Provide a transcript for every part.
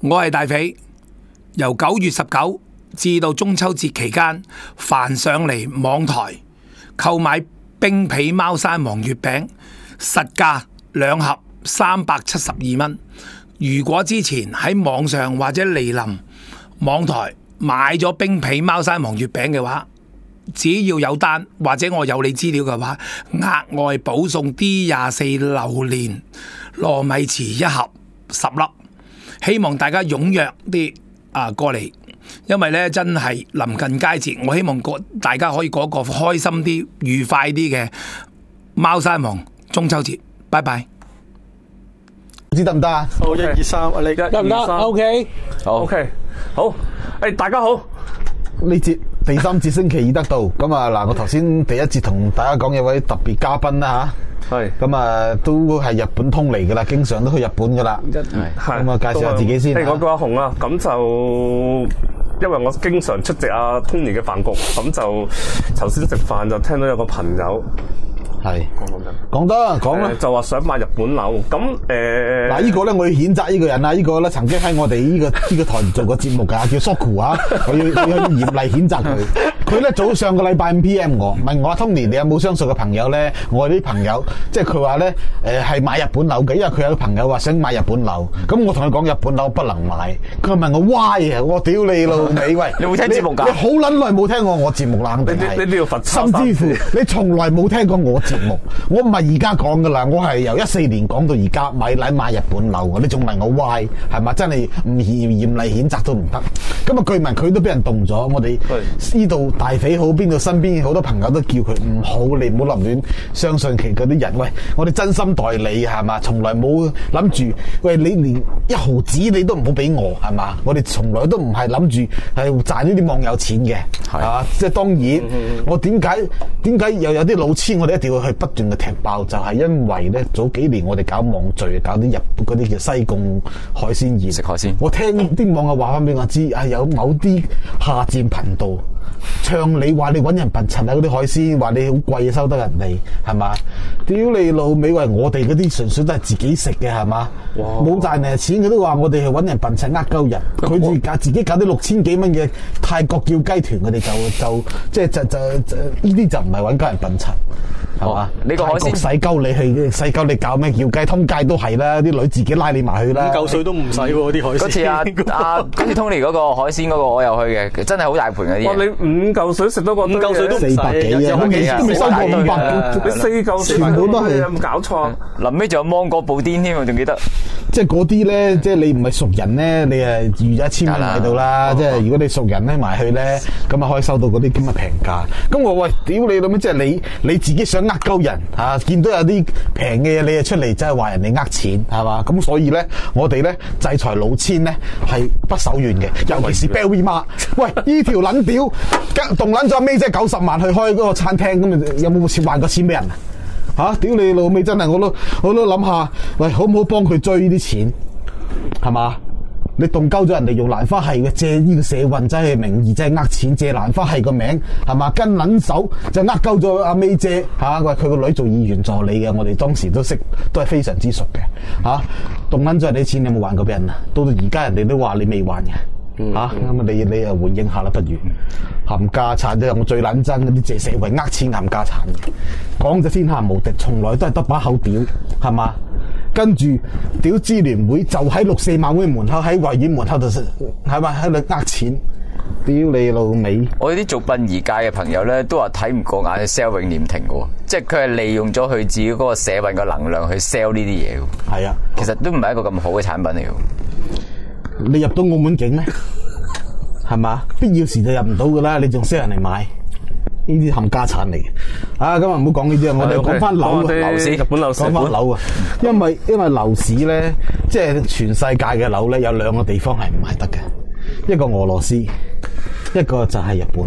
我係大肥，由九月十九至到中秋節期間，凡上嚟網台購買冰皮貓山王月餅，實價兩盒三百七十二蚊。如果之前喺網上或者嚟臨網台買咗冰皮貓山王月餅嘅話，只要有單或者我有你資料嘅話，額外补送 D 廿四榴莲糯米糍一盒十粒。希望大家踴躍啲啊過嚟，因為咧真係臨近佳节，我希望個大家可以過一個開心啲、愉快啲嘅貓山王中秋節。拜拜。唔知得唔得啊？好，一二三，你得唔得？OK，好，OK，好，诶，大家好，呢節第三節星期二得到，咁啊嗱，我頭先第一节同大家講有位特別嘉賓啦吓，系，咁啊都係日本通嚟噶啦，經常都去日本噶啦，系，咁啊介紹下自己先我叫阿紅啊，咁就因為我經常出席阿 Tony 嘅飯局，咁就頭先食飯就聽到有個朋友係講講緊。講得讲啦。就話想買日本樓，咁诶嗱，呢個咧我要譴責呢個人啊！呢個咧曾經喺我哋呢個呢个台做過節目㗎，叫 Soku 啊！我要我要嚴厲譴責佢。佢咧早上個禮拜五 PM 我問我 Tony，你有冇相熟嘅朋友咧？我啲朋友即係佢話咧誒係買日本樓嘅，因為佢有個朋友話想買日本樓。咁我同佢講日本樓不能買，佢問我 why 啊？我屌你老味 喂！你有冇聽節目㗎你好撚耐冇聽過我節目啦，肯定係你你你要罰抄甚至乎你從來冇聽過我節目，我唔係而家講噶啦，我係由一四年講到而家買樓買日本樓，你仲問我 why 係咪真係唔嚴嚴厲譴責都唔得？咁啊據聞佢都俾人動咗，我哋呢度大匪好，邊度身邊好多朋友都叫佢唔好，你唔好立亂相信其嗰啲人。喂，我哋真心待你係嘛，從來冇諗住，喂你連一毫子你都唔好俾我係嘛，我哋從來都唔係諗住係賺呢啲網友錢嘅，係。啊，即係當然，我點解點解又有啲老千，我哋一定要去不斷嘅踢爆，就係、因為咧早幾年我哋搞網聚，搞啲日本嗰啲叫西貢海鮮宴，食海鮮。我聽啲網友話翻俾我知，係有某啲下賤頻道。唱你話你揾人笨柒啊！嗰啲海鮮話你好貴收得人哋係嘛？屌你老味！喂，我哋嗰啲純粹都係自己食嘅係嘛？冇賺人錢，佢都話我哋係揾人笨柒呃鳩人。佢自搞自己搞啲六千幾蚊嘅泰國叫雞團，佢哋就就即係就就就呢啲就唔係揾鳩人笨柒。係嘛？呢個海鮮泰國使鳩你去，使鳩你搞咩叫雞？通街都係啦，啲女自己拉你埋去啦。嚿水都唔使喎啲海鮮。嗰次啊啊，嗰次 Tony 嗰個海鮮嗰個我又去嘅，真係好大盤嗰啲哇！你五嚿水食多個五嚿水都唔四百幾啊，有都未都未收過五百啊你四嚿水全部都係有冇搞錯啊？臨尾仲有芒果布甸添，我仲記得。即係嗰啲咧，即係你唔係熟人咧，你係預咗一千蚊喺度啦。即係如果你熟人咧埋去咧，咁啊可以收到嗰啲咁嘅平價。咁我喂，屌你老味，即係你你自己想呃鳩人嚇，見到有啲平嘅嘢，你就出嚟真係話人哋呃錢係嘛？咁所以咧，我哋咧制裁老千咧係不手軟嘅，尤其是 Belly 媽。喂，呢條撚屌，動撚咗阿尾即係九十萬去開嗰個餐廳，咁啊有冇錢還個錢俾人啊？吓、屌你老味真係，我都我都諗下，喂，好唔好幫佢追啲錢？係嘛？你動鳩咗人哋用蘭花系嘅借呢個社運真係名义，真係呃錢借蘭花系個名，係嘛？跟撚手就呃鳩咗阿 May 姐嚇，喂佢個女做議員助理嘅，我哋當時都識，都係非常之熟嘅嚇。動撚咗人哋錢，你有冇還過俾人啊？到到而家人哋都話你未還嘅。吓咁啊！你你又回應下啦，不如冚家產啫！我最撚憎嗰啲借社會呃錢冚家產嘅，講就天下無敵，從來都係得把口屌，係嘛？跟住屌支聯會就喺六四晚會門口喺維園門口度，係咪喺度呃錢？屌你老味！我有啲做殯儀界嘅朋友咧，都話睇唔過眼去 sell 永念亭嘅喎，即係佢係利用咗佢自己嗰個社運嘅能量去 sell 呢啲嘢嘅。係啊，其實都唔係一個咁好嘅產品嚟嘅。你入到澳門境咩？係嘛？必要時就入唔到噶啦，你仲識人嚟買？呢啲冚家產嚟嘅。啊，咁啊唔好講呢啲啊，我哋講翻樓啊，講下啲樓市日本樓市講翻樓啊，因為因為樓市咧，即係全世界嘅樓咧，有兩個地方係唔買得嘅，一個俄羅斯，一個就係日本。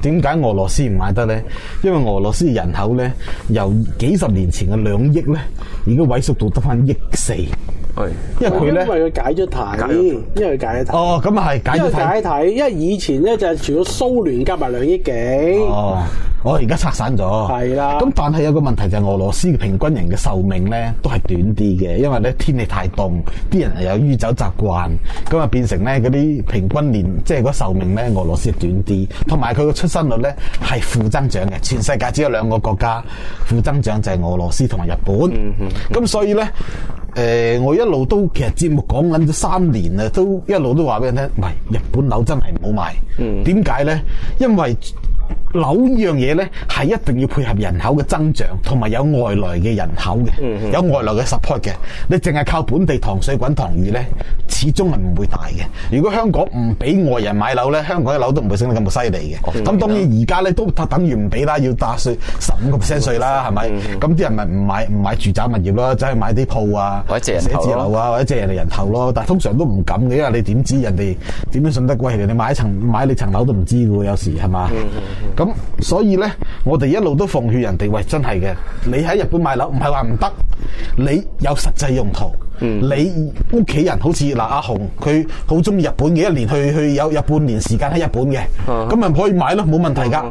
點解俄羅斯唔買得咧？因為俄羅斯人口咧，由幾十年前嘅兩億咧，已經萎縮到得翻億四。係因為佢咧因為佢解咗體，因為佢解咗體。哦，咁啊係解咗體。解體，因為以前咧就係除咗蘇聯加埋兩億幾，哦，我而家拆散咗。係啦咁但係有個問題就係俄羅斯嘅平均人嘅壽命咧都係短啲嘅，因為咧天氣太凍，啲人係有酗酒習慣，咁啊變成咧嗰啲平均年即係嗰壽命咧俄羅斯係短啲，同埋佢個出生率咧係負增長嘅。全世界只有兩個國家負增長，就係俄羅斯同埋日本。咁、所以咧。誒、我一路都其實節目講緊咗三年啦，都一路都話俾人聽，唔係日本樓真係唔好買。點解咧？因為樓呢樣嘢咧係一定要配合人口嘅增長，同埋有外來嘅人口嘅，有外來嘅 support 嘅。你淨係靠本地糖水滾糖魚咧，始終係唔會大嘅。如果香港唔俾外人買樓咧，香港嘅樓都唔會升得咁犀利嘅。咁、當然而家咧都等於唔俾啦，要打稅十五個 percent 稅啦，係咪？咁啲人咪唔買唔買住宅物業咯，走去買啲鋪啊，或者借人字樓啊，或者借人哋人頭咯。但係通常都唔敢嘅，因為你點知人哋點樣信得過人哋買一層買你層樓都唔知嘅喎，有時係嘛？咁所以咧，我哋一路都奉勸人哋，喂，真係嘅，你喺日本買樓唔係話唔得，你有實際用途。你屋企人好似嗱阿紅，佢好中意日本嘅，一年去去有有半年時間喺日本嘅，咁咪可以買咯，冇問題㗎。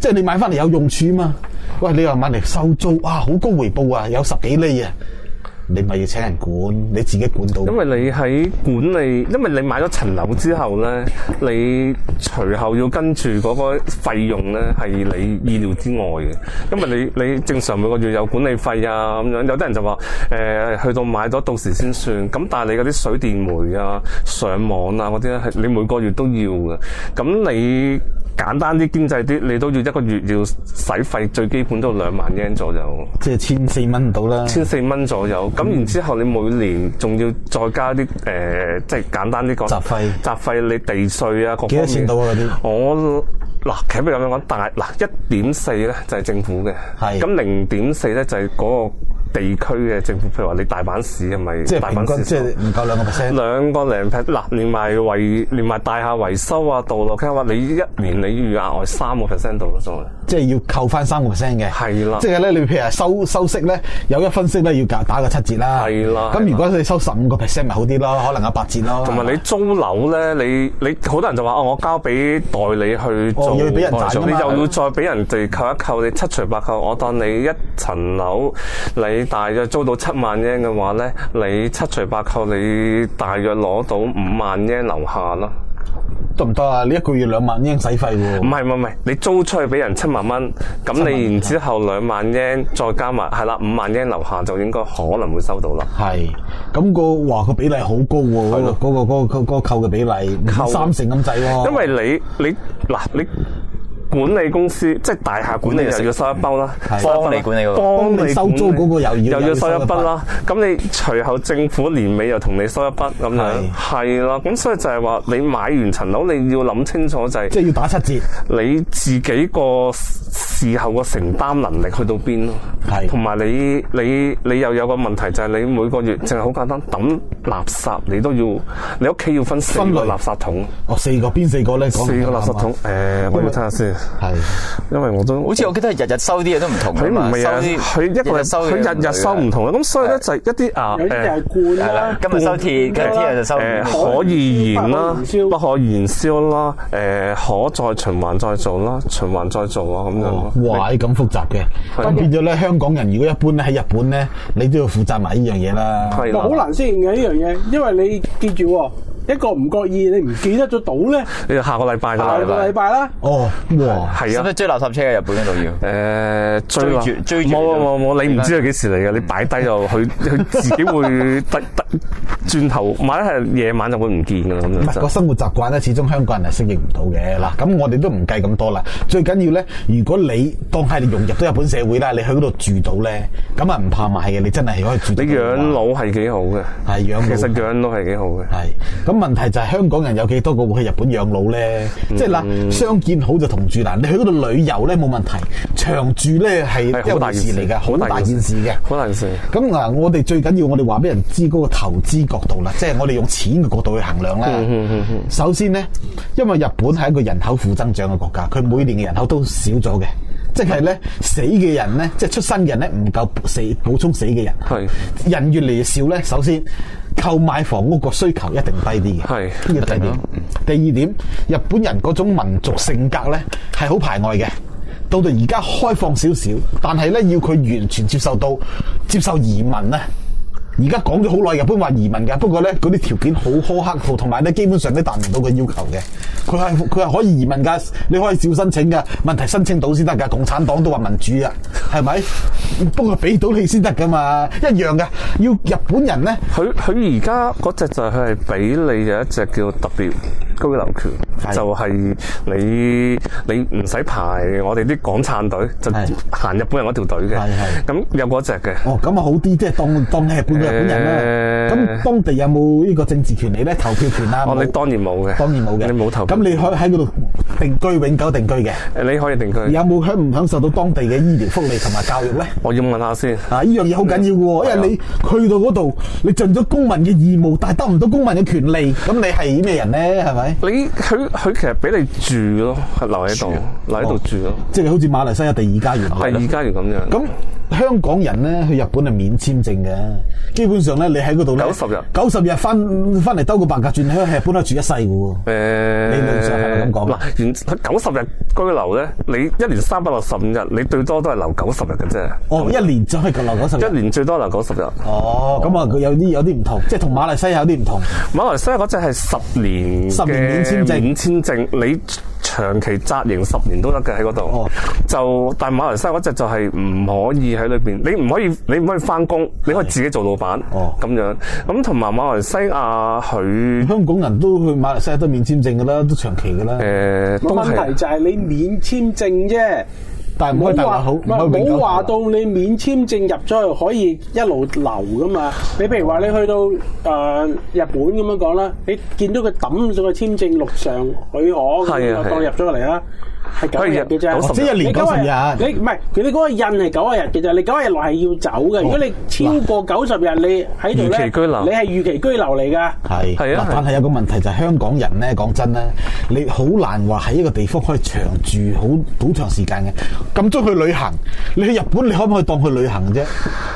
即係你買翻嚟有用處嘛。喂，你話買嚟收租，哇，好高回報啊，有十幾厘啊！你咪要請人管，你自己管到。因為你喺管理，因為你買咗層樓之後咧，你隨後要跟住嗰個費用咧係你意料之外嘅。因為你你正常每個月有管理費啊咁樣，有啲人就話誒、去到買咗到時先算。咁但係你嗰啲水電煤啊、上網啊嗰啲咧係你每個月都要嘅。咁你簡單啲經濟啲，你都要一個月要使費最基本都兩萬 yen 左右。即係千四蚊到啦。千四蚊左右，咁然之後你每年仲要再加啲誒、呃即係簡單啲講雜費。雜費你地稅啊，各方面。幾多錢到啊嗰啲？我嗱，其實咁樣講，大嗱一點四咧就係政府嘅，係。咁零點四咧就係嗰個地區嘅政府，譬如話你大阪市係咪？即係大阪市即係唔夠兩個 percent。兩個零 percent 嗱，連埋維連埋大廈維修啊、道路嘅話，你一年你要額外三個 percent 到咗。即係要扣翻三個 percent 嘅，係啦即係咧，你譬如話收收息咧，有一分息咧要打打個七折啦，係啦咁如果你收十五個 percent 咪好啲咯，可能有八折咯。同埋你租樓咧，你你好多人就話哦，我交俾代理去做，哦要俾人你又要再俾人哋扣一扣，你七除八扣，我當你一層樓你大約租到七萬 yen 嘅話咧，你七除八扣，你大約攞到五萬 yen 樓下咯。得唔得啊？你一個月兩萬英使費喎唔。係唔係唔係，你租出去俾人七萬蚊，咁你然之後兩萬 yen 再加埋係啦，五萬 yen 樓下就應該可能會收到啦。係，咁、個話個比例好高喎，嗰、個嗰、個嗰、扣嘅比例扣三成咁滯喎。因為你你嗱你管理公司即係大廈管理又要收一筆啦幫你管理嗰個幫你收租嗰個又要又要收一筆又要收啦。咁你隨後政府年尾又同你收一筆咁樣，係啦。咁所以就係話你買完層樓，你要諗清楚就係即係要打七折。你自己個事後個承擔能力去到邊咯，係同埋你你你又有個問題就係你每個月淨係好簡單抌垃圾，你都要你屋企要分四個垃圾桶，哦，四個邊四個咧？講四個垃圾桶。誒，我要睇下先，係因為我都好似我記得係日日收啲嘢都唔同佢，唔係啊，收啲佢一個日日收佢日日收唔同嘅，咁所以咧就係一啲啊有啲就係誒。罐啦係啦，，今日收鐵，跟住聽日就收誒。可以燃啦不可燃燒，不可燃燒啦，誒可再循環再做啦，循環再做啊咁樣咯。哇，咁複雜嘅，咁變咗咧，香港人如果一般咧喺日本咧，你都要負責埋呢樣嘢啦。係啦好難適應嘅呢樣嘢，因為你記住喎，一個唔覺意你唔記得咗倒咧，你就下個禮拜㗎啦。下個禮拜啦，哦，哇，係啊使唔。使追垃圾車嘅日本嗰度要？誒追住追住冇冇冇冇，你唔知佢幾時嚟嘅，你擺低就佢佢自己會得得轉頭，萬一係夜晚就會唔見㗎啦咁唔係樣就。個生活習慣咧，始終香港人係適應唔到嘅。嗱，咁我哋都唔計咁多啦。最緊要咧，如果你當係你融入到日本社會啦，你去嗰度住到咧，咁啊唔怕買嘅，你真係可以住到。你養老係幾好嘅，係養老其實養老係幾好嘅。係，咁問題就係香港人有幾多個會去日本養老咧？即係嗱，相見好就同住難。你去嗰度旅遊咧冇問題，長住咧係係一回好大事事嚟嘅，好大件事嘅。好難事。咁嗱，我哋最緊要我哋話俾人知嗰個投資角度啦，即係我哋用錢嘅角度去衡量啦。首先呢，因為日本係一個人口負增長嘅國家，佢每年嘅人口都少咗嘅，即係咧死嘅人咧，即係出生嘅人咧唔夠死補充死嘅人。係人越嚟越少咧，首先購買房屋個需求一定低啲嘅。係呢個第二点。第二點，日本人嗰種民族性格咧係好排外嘅。到到而家開放少少，但係咧要佢完全接受到接受移民咧。而家講咗好耐，日本話移民㗎，不過咧嗰啲條件好苛刻，同埋咧基本上都達唔到個要求嘅。佢係佢係可以移民㗎，你可以照申請㗎。問題申請到先得㗎，共產黨都話民主啊，係咪？不過俾到你先得㗎嘛，一樣㗎。要日本人咧，佢佢而家嗰只就係佢係俾你有一隻叫特別居留權，就係你你唔使排我哋啲港撐隊，就係行日本人嗰條隊嘅。係係咁有嗰只嘅。哦咁啊好啲，即係當當你係半個日本人啦。咁、誒當地有冇呢個政治權利咧？投票權啊？哦，冇你當然冇嘅，當然冇嘅。你冇投票咁你可以喺嗰度定居，永久定居嘅。你可以定居。有冇享唔享受到當地嘅醫療福利同埋教育咧？我要問下先。啊！呢樣嘢好緊要嘅喎，因為你去到嗰度，你盡咗公民嘅義務，但係得唔到公民嘅權利，咁你係咩人咧？係咪？你佢佢其實俾你住咯，係留喺度，留喺度住咯，即係好似馬來西亞第二家園第二家要咁樣。咁香港人咧去日本係免簽證嘅，基本上咧你喺嗰度咧90日九十日翻翻嚟兜個白鴿轉，喺日本可以住一世嘅喎。誒，理論上係咪咁講嗱，原九十日居留咧，你一年三百六十五日，你最多都係留九十日嘅啫。哦，一年就可以留九十日一。年最多留九十日。哦，咁啊，佢有啲有啲唔同，即係同馬來西亞有啲唔同。馬來西亞嗰只係十年十年免簽證免簽證，你長期紮營十年都得嘅喺嗰度。哦就但係馬來西亞嗰只就係唔可以喺裏邊，你唔可以你唔可以翻工，你可以自己做老闆。哦咁樣咁同埋馬來西亞佢香港人都去馬來西亞都免簽證㗎啦，都長期㗎啦。誒問題就係你免簽證啫。但係唔可以大話好，唔唔係可以永久冇話到你免簽證入咗去可以一路留噶嘛？你譬如話你去到誒、呃日本咁樣講啦，你見到佢抌咗個簽證陸上許可咁係啊。入咗嚟啦，係九日嘅啫。可以90即係一年九90日你唔係佢哋嗰個印係九十日嘅啫，你九十日內係要走嘅。如果你超過九十日，你喺度預咧，期居留你係預期居留嚟㗎。係，嗱係啊但係有個問題就係香港人咧，講真咧，你好難話喺一個地方可以長住好好長時間嘅。咁中去旅行，你去日本你可唔可以當去旅行啫？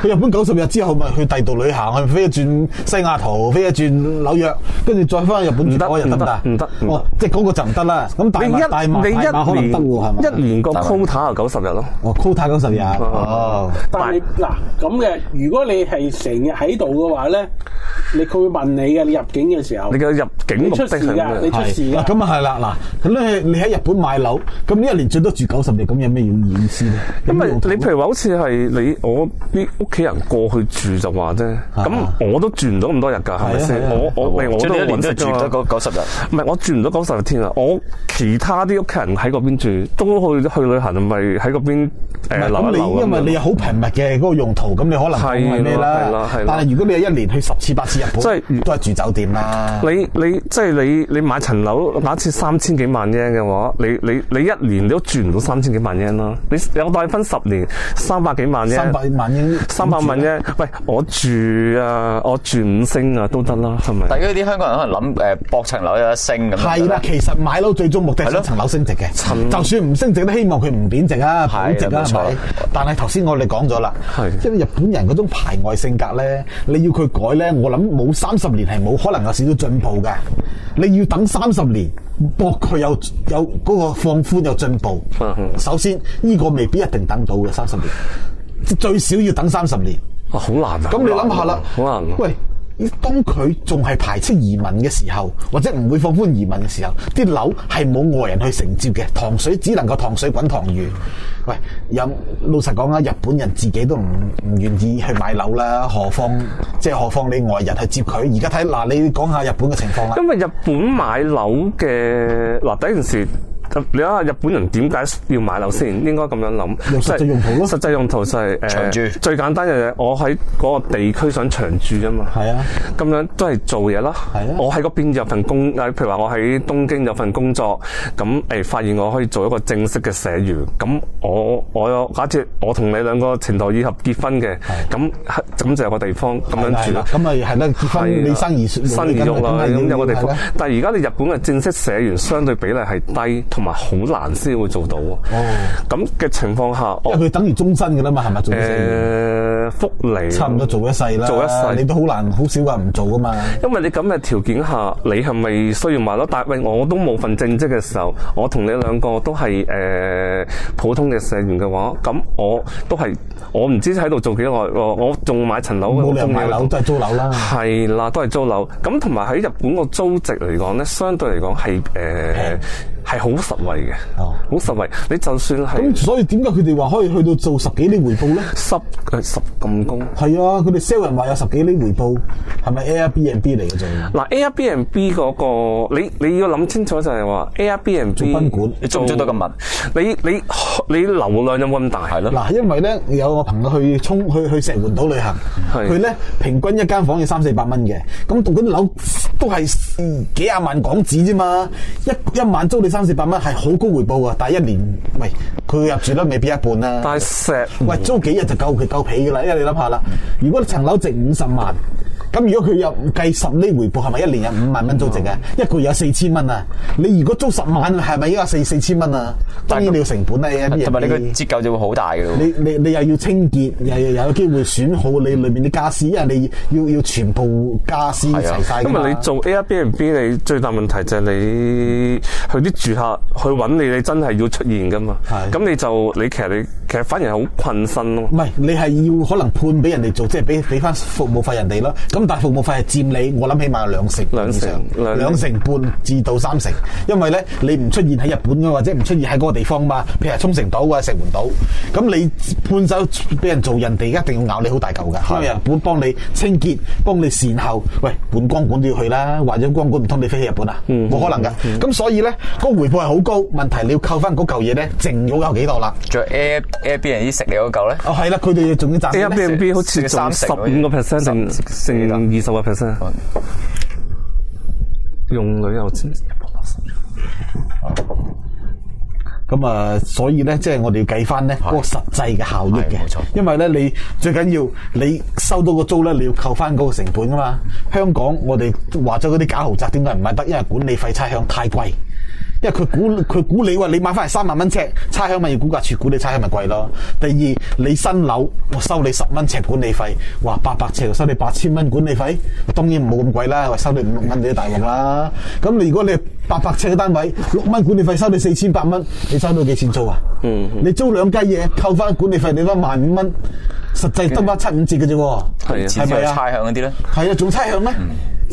去日本九十日之後咪去第度旅行，去飛一轉西雅圖，飛一轉紐約，跟住再翻去日本住唔得日得唔得？唔得哦，即係嗰個就唔得啦。咁大你馬大一你馬大馬可能一得喎，係咪？一年個 quota 就九十日咯。哦，quota 九十日，哦，但係嗱咁嘅，如果你係成日喺度嘅話咧，你佢會問你嘅，你入境嘅時候你，嘅入境你目的係出事㗎，你咩？出事㗎。咁啊係啦，嗱咁咧你喺日本買樓，咁呢一年最多住九十日，咁有咩意思咧？因為你譬如話，好似係你我啲屋企人過去住就話啫，咁我都住唔到咁多日㗎，係咪先？我我我都一年都係住得九十日。唔係我住唔到九十日天啊！我其他啲屋企人喺嗰邊住，都去去旅行，咪喺嗰邊誒留咁一留你因為你有好頻密嘅嗰個用途，咁你可能講係咩係啦係啦啦係啦？但係如果你係一年去十次八次日本，即係都係住酒店啦。你你即係你你買層樓，假設三千幾萬 yen 嘅話，你你你一年你都住唔到三千幾萬 yen 啦。你有代分十年，三百幾萬 yen，三百萬英，三百萬 yen。喂，我住啊，我住五星啊都得啦，係咪？但係嗰啲香港人可能諗誒博層樓有得升咁樣。係啦，其實買樓最終目的係係咯想層樓升值嘅，層就算唔升值都希望佢唔貶值啊，保值啊，咪？但係頭先我哋講咗啦，係因為日本人嗰種排外性格咧，你要佢改咧，我諗冇三十年係冇可能有少少進步嘅，你要等三十年。博佢有有嗰個放寬有進步首先呢、個未必一定等到嘅三十年，最少要等三十年。啊，好難啊！咁你諗下啦，好難啊喂，當佢仲係排斥移民嘅時候，或者唔會放寬移民嘅時候，啲樓係冇外人去承接嘅，糖水只能夠糖水滾糖魚。喂，有老實講啊，日本人自己都唔唔願意去買樓啦，何況即係何況你外人去接佢？而家睇嗱，你講下日本嘅情況啦。因為日本買樓嘅嗱第一件事。你睇下日本人點解要買樓先？應該咁樣諗，用實際用途咯。實際用途就係、誒長住。最簡單嘅嘢，我喺嗰個地區想長住啫嘛。係啊，咁樣都係做嘢啦。係啊。我喺嗰邊有份工，誒，譬如話我喺東京有份工作，咁誒發現我可以做一個正式嘅社員，咁我我有假設我同你兩個情投意合結婚嘅，咁咁就有個地方咁樣住啦。咁咪係啦，結係啦婚你生兒生兒育女咁有個地方，但係而家你日本嘅正式社員相對比例係低，同同埋好難先會做到。哦，咁嘅情況下，因為佢等於終身嘅啦嘛，係咪做咗四年？誒福利差唔多做一世啦，做一世你都好難，好少話唔做噶嘛。因為你咁嘅條件下，你係咪需要買咯？但係喂，我都冇份正職嘅時候，我同你兩個都係誒、呃普通嘅社員嘅話，咁我都係我唔知喺度做幾耐，我我仲買層樓，冇理由買樓都係租樓啦。係啦，都係租樓。咁同埋喺日本個租值嚟講咧，相對嚟講係誒係好實惠嘅，哦好實惠。你就算係咁所以點解佢哋話可以去到做十幾厘回報咧？十誒十咁高。係啊，佢哋 sell 人話有十幾厘回報，係咪 Airbnb 嚟嘅啫？嗱 Airbnb 嗰、個，你你要諗清楚就係話 Airbnb 做賓館你做唔做得咁密？你你你流量有冇咁大？係咯，嗱，因為咧有個朋友去衝去去石門島旅行，係佢咧平均一間房要三四百蚊嘅，咁讀嗰啲樓都係嗯幾廿萬港紙啫嘛，一一晚租你三四百蚊係好高回報啊！但係一年喂佢入住率未必一半啦。但係石喂，租幾日就夠佢夠皮噶啦，因為你諗下啦，如果層樓值五十萬，咁如果佢有計十厘回報，係咪一年有五萬蚊租值啊？一個月有四千蚊啊！你如果租十萬，係咪依家四四千蚊啊？當然你要成本啦，同埋你個折舊就會好大嘅咯。你你你又要清潔，又又有機會損好你裏面啲家私，因為你要要全部家私齊晒㗎嘛。因為你做 Airbnb，你最大問題就係你去啲住客去揾你，你真係要出現噶嘛。係咁你就你其實你其實反而係好困身咯唔。係，你係要可能判俾人哋做，即係俾俾翻服務費人哋咯。咁但係服務費係佔你，我諗起碼有兩成兩成以上兩兩成半至到三成。因為咧，你唔出現喺日本嘅，或者唔出現喺嗰個地方嘛，譬如係沖繩島啊、石門島，咁你判手俾人做，人哋一定要咬你好大嚿㗎。因為日本幫你清潔、幫你善後，喂，本光管都要去啦，或者光管唔通你飛去日本啊？冇可能㗎。咁所以咧，嗰個回報係好高，問題你要扣翻嗰嚿嘢咧，剩咗有幾多啦？仲有 Air Airbnb 食你嗰嚿咧？哦，係啦，佢哋仲要賺錢 Airbnb 好似三十成五個 percent 成二十個 percent，用旅遊錢咁啊，所以咧，即係我哋要計翻咧嗰個實際嘅效益嘅冇錯，因為咧你最緊要你收到個租咧，你要扣翻嗰個成本噶嘛。香港我哋話咗嗰啲假豪宅點解唔買得？因為管理費差餉太貴。因為佢估佢估你話你買翻嚟三萬蚊尺，差餉咪要估價處估你差餉咪貴咯。第二你新樓我收你十蚊尺管理費，哇八百尺就收你八千蚊管理費，當然冇咁貴啦，我收你五六蚊你都大鑊啦。咁你如果你八百尺嘅單位，六蚊管理費收你四千八蚊，你收到幾錢租啊？嗯，你租兩雞嘢扣翻管理費，你得萬五蚊，實際得翻七五折嘅啫喎。係啊前之後係咪啊差餉嗰啲咧？係啊，仲差餉咩？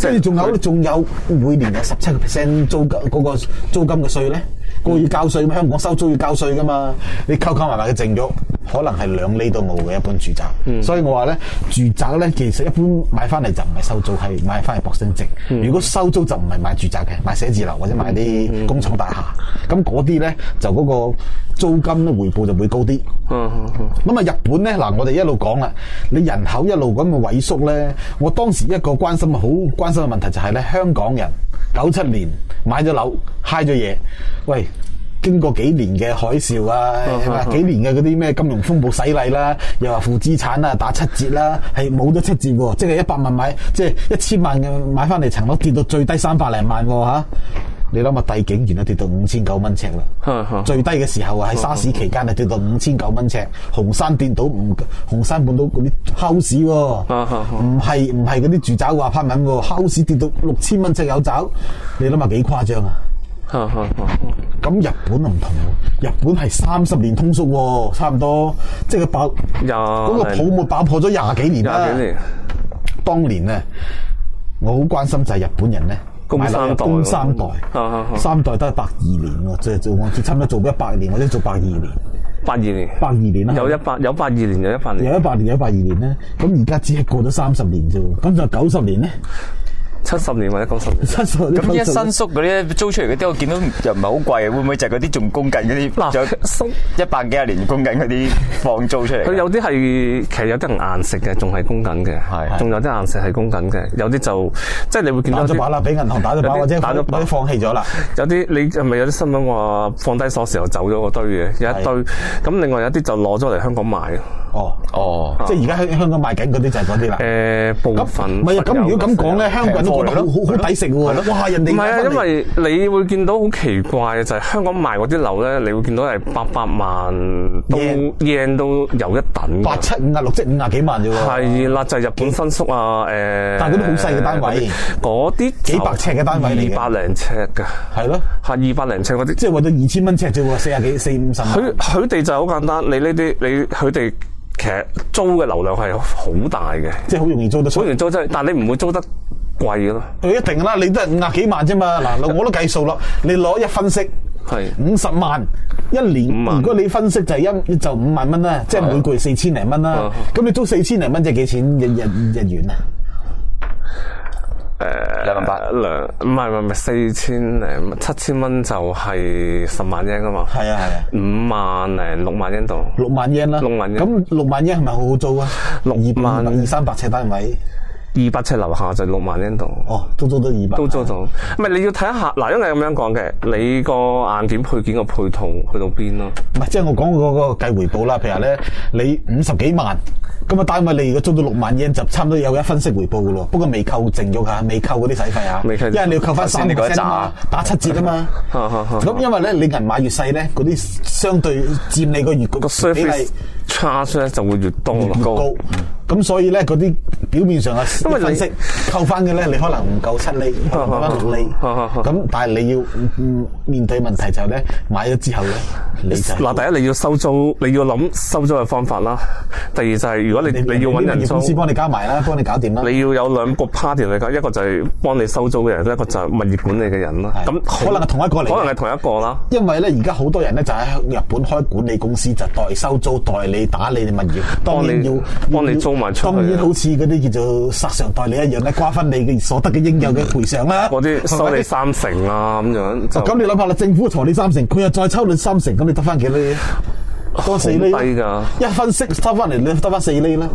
跟住仲有仲有每年有十七個 percent 租金嗰個租金嘅税咧，嗰個要交税。香港收租要交税噶嘛，你扣扣埋埋嘅剩咗，可能係兩厘都冇嘅一般住宅。所以我話咧，住宅咧其實一般買翻嚟就唔係收租，係買翻嚟博升值。如果收租就唔係買住宅嘅，買寫字樓或者買啲工廠大廈。咁嗰啲咧就嗰個租金咧回報就會高啲。咁啊，日本咧嗱，我哋一路講啦，你人口一路咁嘅萎縮咧，我當時一個關心好關心嘅問題就係咧，香港人九七年買咗樓，嗨咗嘢，喂。經過幾年嘅海嘯啊，幾年嘅嗰啲咩金融風暴洗礼啦，又話負資產啊，打七折啦，係冇咗七折喎，即係一百萬買，即係一千萬嘅買翻嚟層樓跌到最低三百零萬喎嚇你諗下帝景原來跌到五千九蚊尺啦。最低嘅時候啊，喺沙士期間係跌到五千九蚊尺，紅山跌到五紅山半島嗰啲 house 喎，唔係唔係嗰啲住宅話拍文喎，house 跌到六千蚊尺有找，你諗下幾誇張啊！咁日本就唔同喎，日本係三十年通縮喎，差唔多，即係佢爆廿嗰個泡沫爆破咗廿幾年啦。廿幾年。當年咧，我好關心就係日本人咧。供三代買樓供三代。三代都係百二年喎，即係做我差唔多做一百年或者做百二年，八二年，百二年啦。有一百有八二年，有一八年，有一百年，有一百二年咧，咁而家只係過咗三十年啫喎，咁就九十年咧，七十年或者九十年。七十咁依家新宿嗰啲租出嚟嗰啲，我見到又唔係好貴，會唔會就係嗰啲仲供緊嗰啲？嗱仲有一百幾廿年供緊嗰啲放租出嚟？佢有啲係其實有啲人硬食嘅，仲係供緊嘅，係仲有啲硬食係供緊嘅，有啲就即係你會見到打咗把啦，俾銀行打咗把，或者打咗把或者放棄咗啦。有啲你係咪有啲新聞話放低鎖匙又走咗嗰堆嘅，有一堆咁，另外有啲就攞咗嚟香港賣。哦，哦，即係而家香香港賣緊嗰啲就係嗰啲啦。誒部咁分唔係啊，咁如果咁講咧，香港人都覺得好好好抵食喎。哇，人哋唔係啊，因為你會見到好奇怪嘅就係、香港賣嗰啲樓咧，你會見到係八百萬都 Yen yen 都有一等嘅。八七五啊六即五啊幾萬啫喎。係啦，就係、日本新宿啊，誒、但係嗰啲好細嘅單位嗰啲幾百尺嘅單位嚟二百零尺㗎，係咯，係二百零尺嗰啲。即係為咗二千蚊尺啫喎，四啊幾四五十。佢佢哋就好簡單，你呢啲你佢哋其實租嘅流量係好大嘅，即係好容易租得出租。完租真係，但係你唔會租得貴嘅咯。佢一定啦，你都係五廿幾萬啫嘛。嗱，我都計數啦，你攞一分息。系五十萬一年，如果你分析就係一就五萬蚊啦，即係每個月四千零蚊啦啊。咁你租四千零蚊即係幾錢日日日元啊？誒兩萬八。兩唔係唔係唔係四千零七千蚊就係十萬英啊嘛，係啊係啊，五萬零六萬英度，六萬 yen 啦。六萬 yen 咁六萬 yen 係咪好好租啊？六二萬百二三百尺單位，二百尺樓下就六萬英度。哦，都租到二百。都做到，唔係你要睇一下嗱，因為咁樣講嘅，你個硬件配件個配套去到邊咯？唔係，即係我講嗰個計回報啦。譬如話咧，你五十幾萬，咁啊單位你如果租到六萬 yen 就差唔多有一分息回報噶咯。不過未扣剩咗㗎，未扣嗰啲使費啊。未扣因為你要扣翻三頭先你嗰一 percent 啊，打七折啊嘛。咁因為咧，你銀碼越細咧，嗰啲相對佔你個月個個比例 service charge 咧就會越多越咯。高。咁所以咧，嗰啲表面上嘅因為你分析扣翻嘅咧，你可能唔夠七厘，可能得翻六厘。咁但係你要嗯面對問題就係咧，買咗之後咧，你就嗱，第一你要收租，你要諗收租嘅方法啦。第二就係如果你你要揾人租公，司幫你加埋啦，幫你搞掂啦。你要有兩個 party 嚟搞，一個就係幫你收租嘅人，一個就係物業管理嘅人啦。係咁可能係同一個嚟可能係同一個啦。因為咧，而家好多人咧就喺日本開管理公司，就代收租、代理打理你物業。當然要幫你租埋出去啊當然好似嗰啲叫做殺償代理一樣咧，瓜分你嘅所得嘅應有嘅賠償啦。嗰啲收你三成啊咁樣就。咁你諗下啦，政府裁你三成，佢又再抽你三成，咁你得翻幾多？多四厘好低㗎一分息收翻嚟，你得翻四厘啦，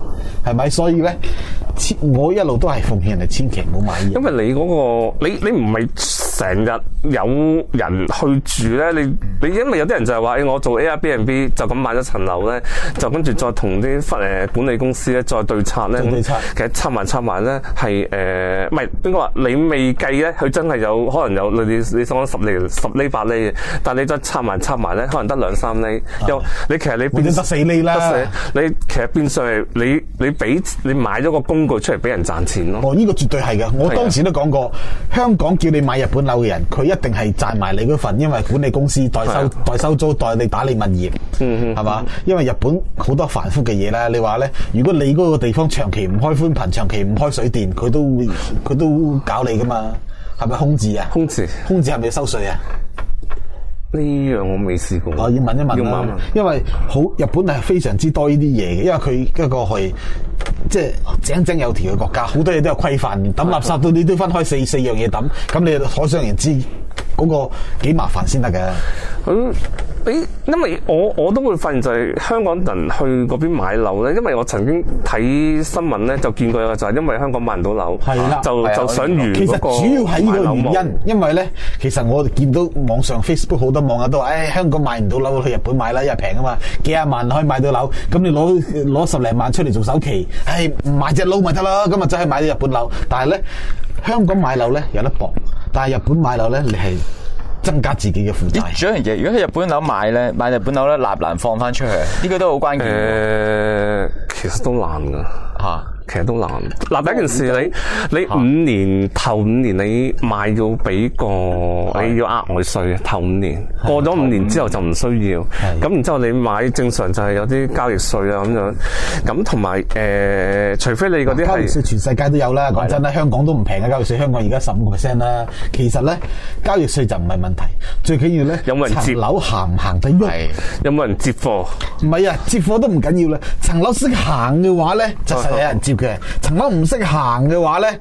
係咪？所以咧，千我一路都係奉勸人哋千祈唔好買嘢因。為你嗰、個你你唔係成日有人去住咧，你你因為有啲人就係話，誒我做 Airbnb 就咁買咗層樓咧，就跟住再同啲誒管理公司咧再對拆咧，再對拆其實拆埋拆埋咧係誒唔係應該話你未計咧，佢真係有可能有你你你所講十厘十厘八厘嘅，但係你再拆埋拆埋咧，可能得兩三厘，又你其實你變變咗得四厘啦。你其實變相係你你俾你買咗個工具出嚟俾人賺錢咯。哦，呢、個絕對係嘅。我當時都講過，香港叫你買日本樓嘅人，佢一定係賺埋你嗰份，因為管理公司代收代收租、代理打理物業，嗯係嘛？因為日本好多繁複嘅嘢啦。你話咧，如果你嗰個地方長期唔開寬頻、長期唔開水電，佢都佢都搞你噶嘛？係咪空置啊？空置空置係咪收稅啊？呢樣我未試過。我要問一問要問問，因為好日本係非常之多呢啲嘢嘅，因為佢一個係即係井井有條嘅國家，好多嘢都有規範，抌垃圾到你都分開四四樣嘢抌，咁你可想而知嗰個幾麻煩先得嘅。咁誒，因為我我都會發現就係香港人去嗰邊買樓咧，因為我曾經睇新聞咧就見過有個就係因為香港買唔到樓，係啦就就想預其實主要係呢個原因，因為咧，其實我見到網上 Facebook 好多網友都話：，誒、香港買唔到樓，去日本買啦，因為平啊嘛，幾廿萬可以買到樓。咁你攞攞十零萬出嚟做首期，誒唔買只樓咪得啦，咁啊真係買到日本樓。但係咧，香港買樓咧有得搏，但係日本買樓咧，你係增加自己嘅負債。咦，仲有一樣嘢，如果喺日本樓買咧，買日本樓咧，難唔難放翻出去？呢個都好關鍵誒，其實都難噶。嚇。其實都難。嗱，第一件事你你五年頭五年你賣咗俾個你要額外稅，頭五年過咗五年之後就唔需要。咁然之後你買正常就係有啲交易稅啊咁樣。咁同埋誒，除非你嗰啲交易稅全世界都有啦，講真啦，香港都唔平嘅交易稅，香港而家十五個 percent 啦。其實咧，交易稅就唔係問題，最緊要咧，有冇人接層樓行唔行得喐？係有冇人接貨？唔係啊，接貨都唔緊要啦。層樓識行嘅話咧，就實有人接嘅；層樓唔識行嘅話咧，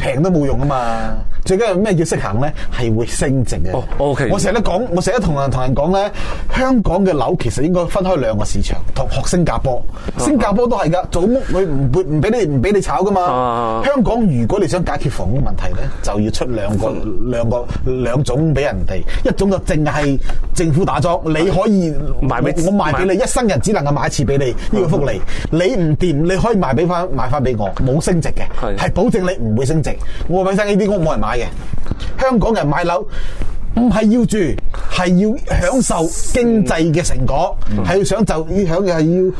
平都冇用啊嘛。最緊要咩叫識行咧？係會升值嘅。哦，OK 我成日都講，我成日同人同人講咧，香港嘅樓其實應該分開兩個市場，同學新加坡。新加坡都係㗎，做屋佢唔會唔俾你唔俾你炒㗎嘛。啊香港如果你想解決房屋問題咧，就要出兩個兩個兩種俾人哋，一種就淨係政府打樁，你可以賣俾我我賣俾你，一生人只能夠買一次俾你，呢個福利。你唔掂，你可以賣俾翻賣翻俾我，冇升值嘅，係係保證你唔會升值。我話俾你聽，呢啲屋冇人買嘅。香港人買樓唔係要住，係要享受經濟嘅成果，係要想就要享係要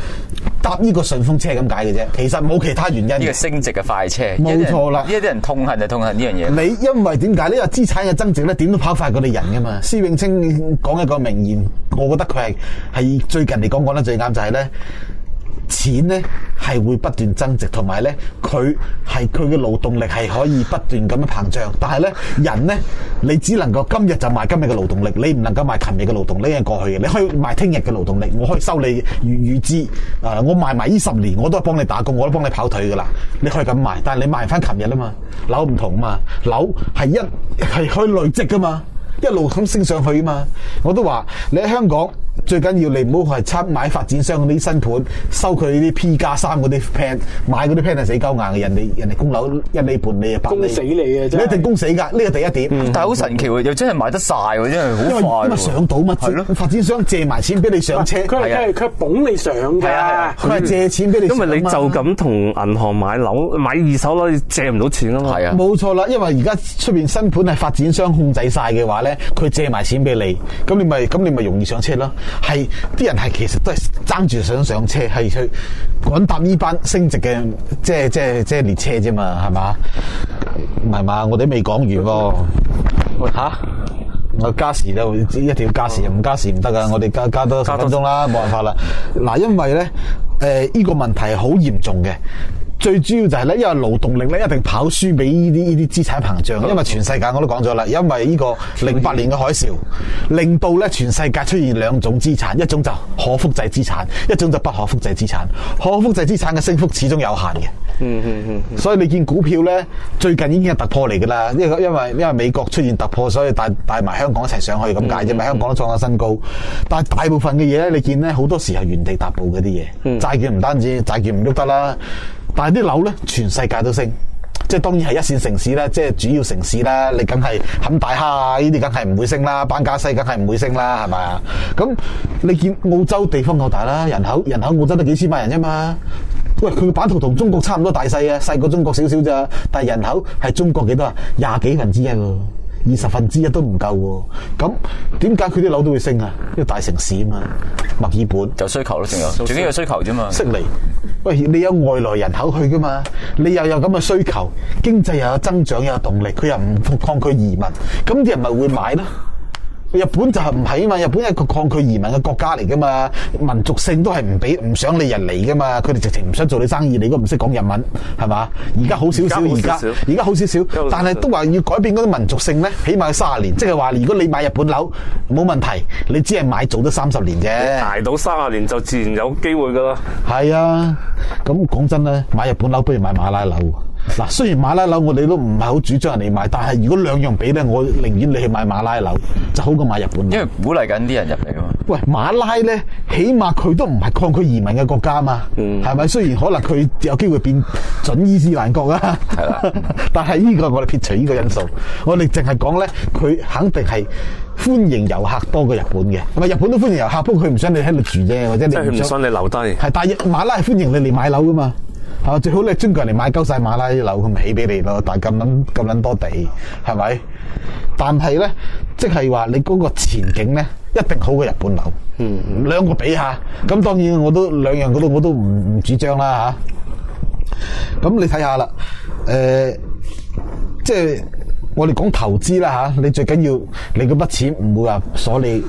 搭呢個順風車咁解嘅啫。其實冇其他原因呢個嘅。升值嘅快車，冇錯啦呢一啲人痛恨就痛恨呢樣嘢。你因為點解呢？因為資產嘅增值咧，點都跑快過你人噶嘛。施永青講一個名言，我覺得佢係係最近嚟講講得最啱，就係咧錢咧係會不斷增值，同埋咧佢係佢嘅勞動力係可以不斷咁樣膨脹。但係咧人咧，你只能夠今日就賣今日嘅勞動力，你唔能夠賣琴日嘅勞動，呢係過去嘅。你可以賣聽日嘅勞動力，我可以收你預預支。啊，我賣埋呢十年，我都係幫你打工，我都幫你跑腿噶啦。你可以咁賣，但係你賣翻琴日啊嘛，樓唔同啊嘛，樓係一係可以累積噶嘛。一路咁升上去啊嘛！我都話你喺香港最緊要你唔好係參買發展商嗰啲新盤，收佢啲 P 加三嗰啲 plan，買嗰啲 plan 係死鳩硬嘅，人哋人哋供樓一厘半你啊百厘，供死你啊你一定供死㗎，呢個第一點。但係好神奇喎，又真係買得晒喎，真係好快因為好快喎。上到乜，係咯發展商借埋錢俾你上車，佢係佢係佢捧你上㗎。係啊佢係借錢俾你因為你就咁同銀行買樓買二手樓，你借唔到錢啊嘛。係啊，冇錯啦，因為而家出邊新盤係發展商控制晒嘅話咧，佢借埋錢俾你，咁你咪咁你咪容易上車咯。係啲人係其實都係爭住想上車，係去趕搭呢班升值嘅即係即係即係列車啫嘛，係嘛？唔係嘛？我哋未講完喎，吓？我加時就一定要加時，唔加時唔得噶。我哋加加多十分鐘啦，冇辦法啦。嗱，因為咧，誒、呢個問題係好嚴重嘅。最主要就係咧，因為勞動力咧一定跑輸俾呢啲呢啲資產膨脹，因為全世界我都講咗啦，因為呢個零八年嘅海嘯，令到咧全世界出現兩種資產，一種就可複製資產，一種就不可複製資產。可複製資產嘅升幅始終有限嘅。嗯嗯嗯。所以你見股票咧，最近已經係突破嚟㗎啦。因為因為因為美國出現突破，所以帶帶埋香港一齊上去咁解啫嘛。香港都創咗新高，但係大部分嘅嘢咧，你見咧好多時係原地踏步嗰啲嘢。債券唔單止債券唔喐得啦，但係啲樓咧，全世界都升。即係當然係一線城市啦，即係主要城市啦，你梗係冚大蝦啊，呢啲梗係唔會升啦，班加西梗係唔會升啦，係咪啊？咁你見澳洲地方夠大啦，人口人口澳洲得幾千萬人啫嘛。喂，佢個版圖同中國差唔多大細啊，細過中國少少咋，但係人口係中國幾多啊？廿幾分之一喎，二十分之一都唔夠喎。咁點解佢啲樓都會升啊？因為大城市啊嘛，墨爾本。就需求咯，仲有最緊要需求啫嘛。悉尼，喂，你有外來人口去噶嘛？你又有咁嘅需求，經濟又有增長，又有動力，佢又唔抗拒移民，咁啲人咪會買咯。日本就係唔係啊嘛？日本係一個抗拒移民嘅國家嚟噶嘛，民族性都係唔俾唔想你人嚟噶嘛，佢哋直情唔想做你生意，你如果唔識講日文，係嘛？而家好少少，而家而家好少少但係都話要改變嗰啲民族性咧，起碼要卅年，即係話如果你買日本樓冇問題，你只係買做咗三十年啫。捱到三十年就自然有機會噶啦。係啊，咁講真咧，買日本樓不如買馬拉樓。嗱，雖然馬拉樓我哋都唔係好主張人哋買，但係如果兩樣比咧，我寧願你去買馬拉樓，就好過買日本。因為鼓勵緊啲人入嚟啊嘛。喂，馬拉咧，起碼佢都唔係抗拒移民嘅國家嘛，係咪、雖然可能佢有機會變準伊斯蘭國啊，係 啦但係呢個我哋撇除呢個因素，我哋淨係講咧，佢肯定係歡迎遊客多過日本嘅。咁啊，日本都歡迎遊客，不過佢唔想你喺度住啫，或者你唔想想你留低。係，但係馬拉係歡迎你嚟買樓噶嘛。係嘛？最好你中國人嚟買鳩晒馬拉啲樓，佢咪起俾你咯。但係咁撚咁撚多地，係咪？但係咧，即係話你嗰個前景咧，一定好過日本樓。嗯，兩個比下，咁當然我都兩樣嗰度我都唔唔主張啦吓。咁你睇下啦，誒、即係我哋講投資啦吓，你最緊要你嗰筆錢唔會話鎖你，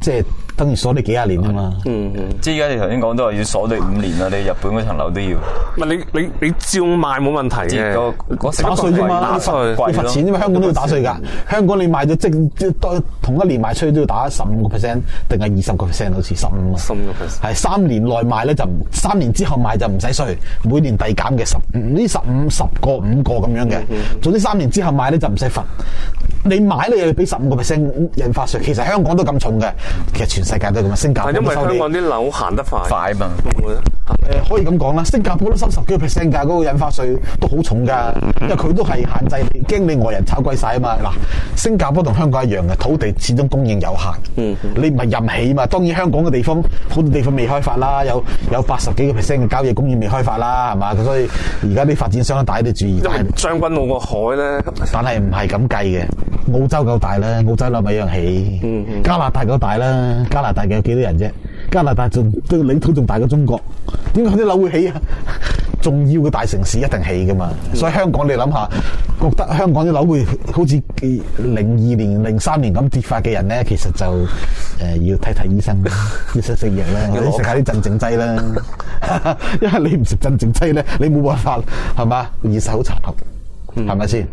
即係等於鎖你幾廿年啊嘛。嗯嗯。即係而家你頭先講都話要鎖你五年啦，你日本嗰層樓都要。唔係你你你照賣冇問題嘅。嗰打稅啫嘛，打稅要罰錢啫嘛，香港都要打稅㗎。香港你賣咗即即多同一年賣出去都要打十五個 percent，定係二十個 percent 好似十五啊。15%係三年內賣咧就唔三年之後賣就唔使稅，每年遞減嘅十五呢十五十個五個咁樣嘅。總之三年之後賣咧就唔使使罰。你買你又要俾十五個 percent 印花稅，其實香港都咁重嘅，其實全世界都係咁啊。新加坡係因為香港啲樓行得快，快啊嘛，可以咁講啦，新加坡都收十幾個 percent 㗎，嗰、個印花稅都好重㗎，因為佢都係限制你，驚你外人炒貴晒啊嘛。嗱，新加坡同香港一樣嘅，土地始終供應有限，嗯你唔係任起嘛。當然香港嘅地方好多地方未開發啦，有有八十幾個 percent 嘅交易公園未開發啦，係嘛？咁所以而家啲發展商都大啲注意，因為但係將軍澳個海咧，但係唔係咁計嘅。澳洲夠大啦，澳洲樓咪一樣起。嗯嗯加拿大夠大啦，加拿大嘅有幾多人啫？加拿大仲都領土仲大過中國，點解啲樓會起啊？重要嘅大城市一定起噶嘛，所以香港你諗下，覺得香港啲樓會好似零二年、零三年咁跌法嘅人咧，其實就誒、呃要睇睇醫生啦，要食食藥啦，或者食下啲鎮靜劑啦。因為你唔食鎮靜劑咧，你冇辦法係嘛？現實好殘酷。係咪先？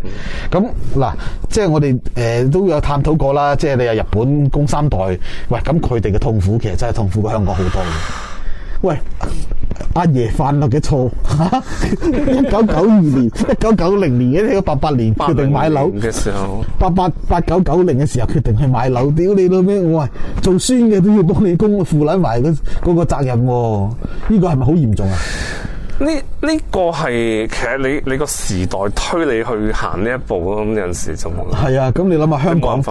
咁嗱，即係我哋誒、呃都有探討過啦。即係你話日本供三代，喂，咁佢哋嘅痛苦其實真係痛苦過香港好多嘅。喂，阿爺犯落嘅錯，一九九二年、一九九零年嘅呢個八八年決定買樓，嘅時候，八八八九九零嘅時候決定去買樓，屌你老咩！我話做孫嘅都要幫你供負撚埋嗰嗰個責任喎，呢個係咪好嚴重啊？呢呢個係其實你你個時代推你去行呢一步咯，咁有陣時就冇係啊，咁你諗下香港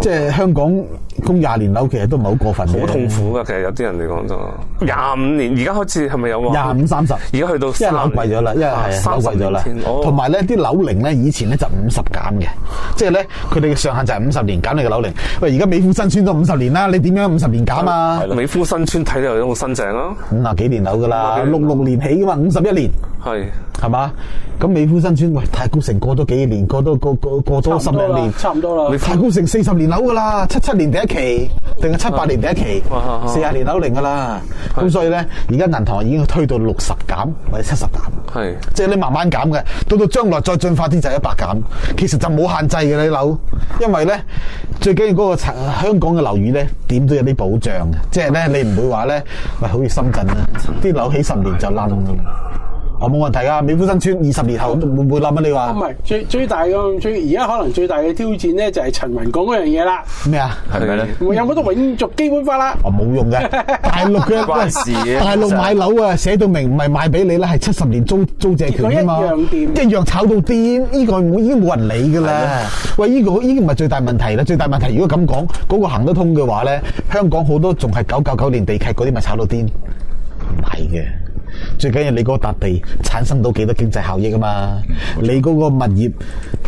即係香港供廿年樓，其實都唔係好過分，好痛苦噶。其實有啲人嚟講就。廿五年，而家開始係咪有話？廿五三十。而家去到因為樓貴咗啦，因為係樓三十貴咗啦。同埋咧啲樓齡咧以前咧就五十減嘅，即係咧佢哋嘅上限就係五十年減你嘅樓齡。喂，而家美孚新村都五十年啦，你點樣五十年減啊？美孚新村睇到有好新淨咯，五啊幾年樓噶啦，六六年起噶嘛，五十一年係。係嘛？咁美孚新村喂太古城過多幾年，過多過過過多十差唔多啦零年，，差唔多啦。你。太古城四十年樓噶啦，七七年第一期定係七八年第一期？四十年樓齡噶啦。咁所以咧，而家銀行已經推到六十減或者七十減。係。即係你慢慢減嘅，到到將來再進化啲就係一百減，其實就冇限制嘅你樓，因為咧最緊要嗰個香港嘅樓宇咧點都有啲保障嘅，即係咧你唔會話咧，喂好似深圳啊，啲樓起十年就冧，我冇問題噶，美孚新村二十年後會唔會冧啊？你唔話係最最大嘅最而家可能最大嘅挑戰咧，就係陳雲講嗰樣嘢啦。咩啊？係咪咧？有冇得永續基本法啦？我冇用嘅，大陸嘅關事嘅大陸買樓啊，寫到明唔係賣俾你啦，係七十年租租借權啫嘛，一樣掂一樣炒到癲，呢、個已經冇人理噶啦。喂，呢、個呢、個唔係最大問題啦，最大問題如果咁講，嗰、個行得通嘅話咧，香港好多仲係九九九年地契嗰啲咪炒到癲，唔係嘅。最緊要你嗰笪地產生到幾多經濟效益啊嘛！你嗰個物業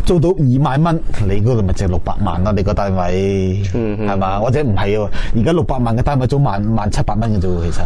租到二萬蚊，你嗰度咪值六百萬啦？你個單位係嘛、或者唔係喎？而家六百萬嘅單位租萬萬七百蚊嘅啫喎，其實。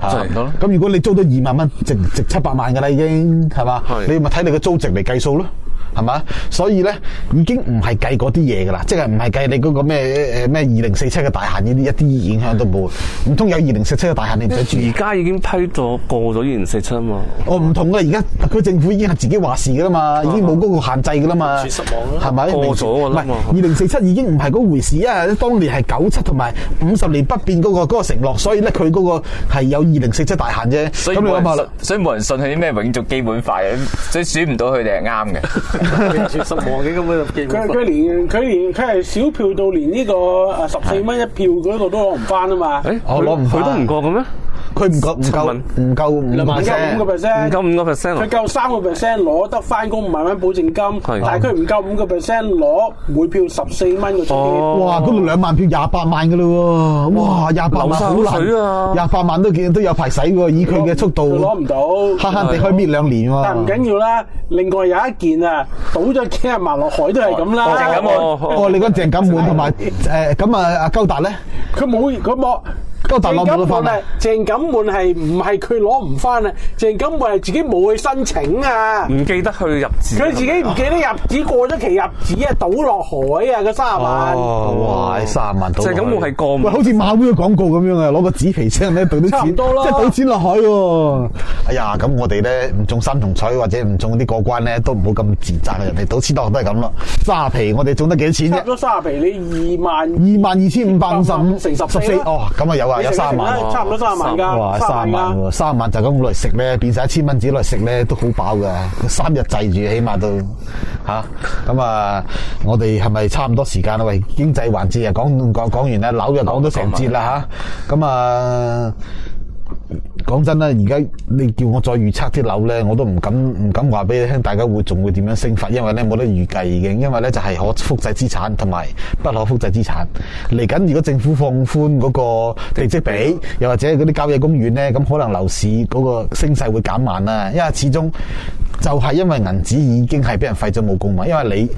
差唔多咁如果你租到二萬蚊，值值七百萬噶啦，已經係嘛？你咪睇你個租值嚟計數咯。係嘛？所以咧已經唔係計嗰啲嘢噶啦，即係唔係計你嗰個咩誒咩二零四七嘅大限呢啲一啲影響都冇。唔通有二零四七嘅大限你唔使注意而？家已經批咗過咗二零四七啊嘛，哦，唔同啦，而家特區政府已經係自己話事噶啦嘛，已經冇嗰個限制噶啦嘛。絕失望啦係咪？過咗㗎啦嘛二零四七已經唔係嗰回事啊！當年係九七同埋五十年不變嗰、個嗰、個承諾，所以咧佢嗰個係有二零四七大限啫。所以咁你諗下啦冇人信，，所以冇人信佢啲咩永續基本法嘅，所以選唔到佢哋係啱嘅。絕失望嘅咁嘅基佢佢連佢連佢係小票到連呢個誒十四蚊一票嗰個都攞唔翻啊嘛！誒我攞唔返佢都唔過嘅咩？佢唔夠唔夠唔夠五萬唔夠五 percent 個。唔 percent，夠五個 percent 佢啊！夠三個 percent 攞得翻工五萬蚊保證金，但係佢唔夠五個 percent 攞每票十四蚊嘅津貼。哦哇！嗰度兩萬票廿八萬噶咯喎！哇！廿八萬好難，廿八萬都見都有排使喎，以佢嘅速度，攞唔到。慳慳地可以搣兩年喎但唔喎。緊要啦，另外有一件啊，倒咗幾廿萬落海都係咁啦。鄭錦滿哦哦，你講鄭錦滿同埋 誒咁啊阿鳩達咧，佢冇佢冇。鳩達攞唔到翻啊！鄭錦滿係唔係佢攞唔翻啊？鄭錦滿係自己冇去申請啊！唔記得去入紙，佢自己唔記得入紙過咗期入紙啊，倒落海啊！嗰三十萬。哦，哇！三十萬到，就係咁，我係過喂，好似馬會嘅廣告咁樣啊，攞個紙皮箱咧，倒啲錢，差唔多啦即係倒錢落海喎。哎呀，咁我哋咧唔中三重彩或者唔中啲過關咧，都唔好咁自責啊！人哋倒錢落都係咁咯。卅皮我哋中得幾多錢啫？差唔多三十皮，你二萬二萬二千五百五十五乘十四哦，咁啊有啊，有三萬啦，差唔多三十萬㗎，哇，三三十萬㗎。萬喎，三萬就咁攞嚟食咧，變晒一千蚊紙攞嚟食咧，都好飽噶。三日滯住，起碼都吓。咁啊，我哋係咪差唔多時間啦？喂，經濟環節啊，講講講完啦，樓又講咗成節啦吓。咁啊。講真啦，而家你叫我再預測啲樓咧，我都唔敢唔敢話俾你聽，大家會仲會點樣升法，因為咧冇得預計嘅，因為咧就係可複製資產同埋不可複製資產。嚟緊如果政府放寬嗰個地積比，又或者嗰啲郊野公園咧，咁可能樓市嗰個升勢會減慢啦，因為始終就係因為銀紙已經係俾人廢咗武功嘛，因為你。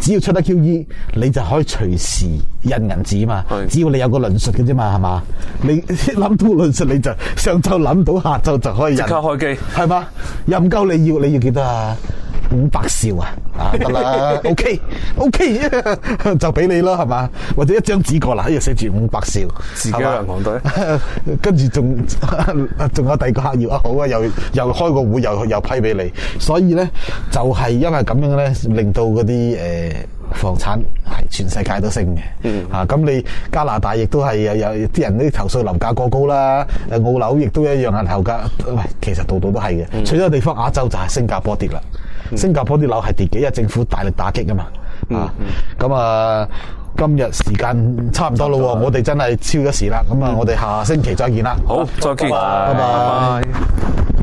只要出得 QE，你就可以隨時印銀紙嘛。只要你有個論述嘅啫嘛，係嘛？你諗到論述你就上晝諗到，下晝就可以印。即刻開機。係嘛？任夠你要你要幾多啊？五百兆啊！啊得啦，OK OK，就俾你咯，係嘛？或者一張紙過啦，呢度寫住五百兆，自己係嘛銀行隊 跟住仲仲有第二個客要啊，好啊，又又開個會，又又批俾你，所以咧就係、因為咁樣咧，令到嗰啲誒房產係全世界都升嘅。嗯啊，咁你加拿大亦都係有有啲人啲投訴樓價過高啦，誒澳樓亦都一樣係樓價，喂，其實度度都係嘅。嗯除咗地方亞洲就係新加坡跌啦，新加坡啲樓係跌嘅，因為政府大力打擊啊嘛。嗯啊，咁啊。今日時間差唔多咯喎，我哋真係超咗時啦，咁啊，我哋下星期再見啦。好，再見，拜拜。